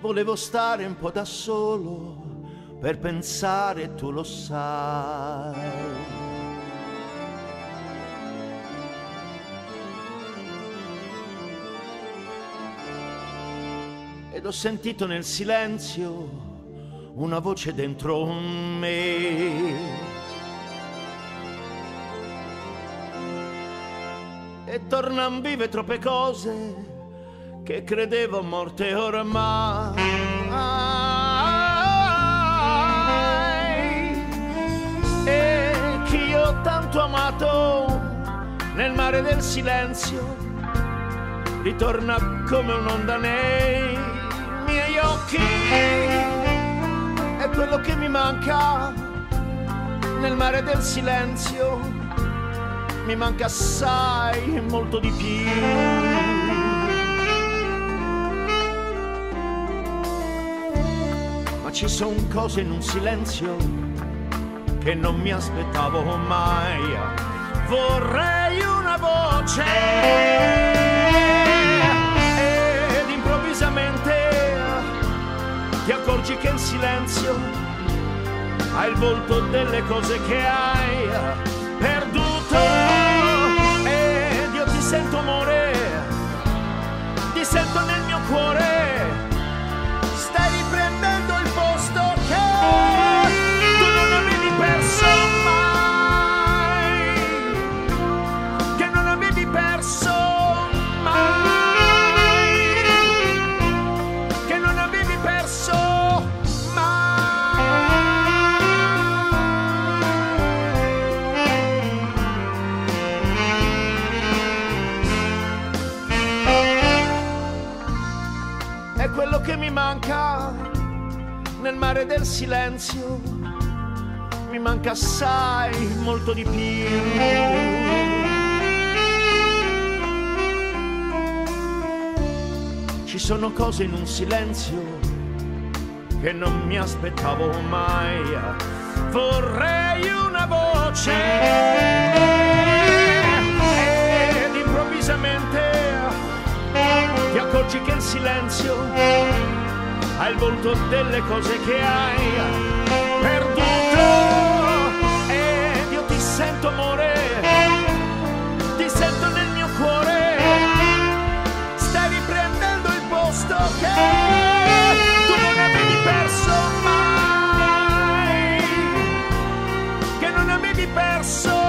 volevo stare un po' da solo per pensare, tu lo sai. ed ho sentito nel silenzio una voce dentro me. E tornan vive troppe cose che credevo morte ormai. E chi ho tanto amato nel mare del silenzio ritorna come un'onda nei miei occhi. È quello che mi manca nel mare del silenzio. Mi manca assai, molto di più. Ci sono cose in un silenzio che non mi aspettavo mai. Vorrei una voce ed improvvisamente ti accorgi che il silenzio ha il volto delle cose che hai perduto manca nel mare del silenzio, mi manca assai, molto di più. Ci sono cose in un silenzio che non mi aspettavo mai. Vorrei una voce accorgi che il silenzio ha il volto delle cose che hai perduto ed io ti sento amore, ti sento nel mio cuore, stai riprendendo il posto che tu non avevi perso mai, che non avevi perso.